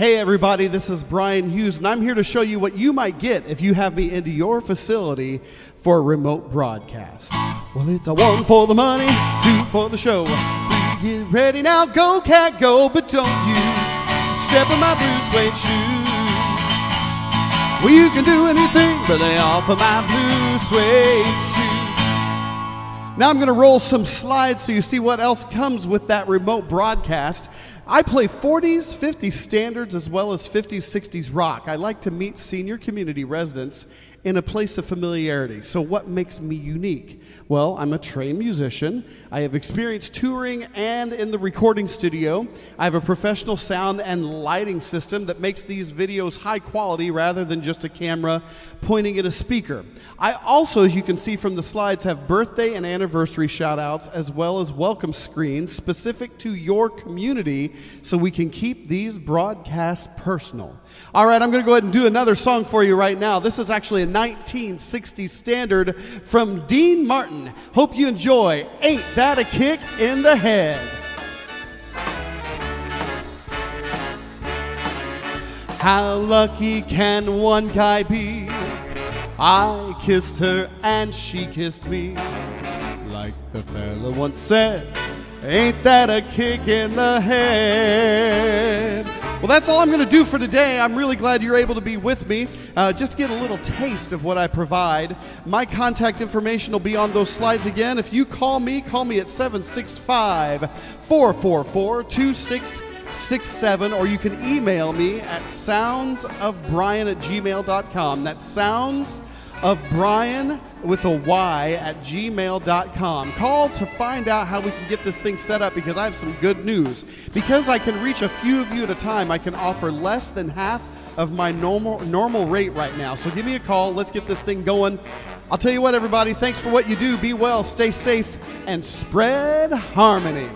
Hey, everybody, this is Bryan Hughes, and I'm here to show you what you might get if you have me into your facility for a remote broadcast. Well, it's a one for the money, two for the show, three, get ready now, go, cat, go, but don't you step in my blue suede shoes. Well, you can do anything, but they offer my blue suede shoes. Now I'm going to roll some slides so you see what else comes with that remote broadcast. I play 40s, 50s standards, as well as 50s, 60s rock. I like to meet senior community residents in a place of familiarity. So, what makes me unique? Well, I'm a trained musician. I have experience touring and in the recording studio. I have a professional sound and lighting system that makes these videos high quality rather than just a camera pointing at a speaker. I also, as you can see from the slides, have birthday and anniversary shout outs as well as welcome screens specific to your community so we can keep these broadcasts personal. All right, I'm going to go ahead and do another song for you right now. This is actually a 1960 standard from Dean Martin. Hope you enjoy Ain't That a Kick in the Head? How lucky can one guy be? I kissed her and she kissed me. Like the fella once said, Ain't that a kick in the head? Well, that's all I'm going to do for today. I'm really glad you're able to be with me. Uh, just to get a little taste of what I provide. My contact information will be on those slides again. If you call me, call me at 765 444 2667, or you can email me at soundsofbryan at gmail.com. That's sounds of Bryan with a Y at gmail.com. Call to find out how we can get this thing set up because I have some good news. Because I can reach a few of you at a time, I can offer less than half of my normal normal rate right now. So give me a call. Let's get this thing going. I'll tell you what, everybody, thanks for what you do. Be well, stay safe, and spread harmony.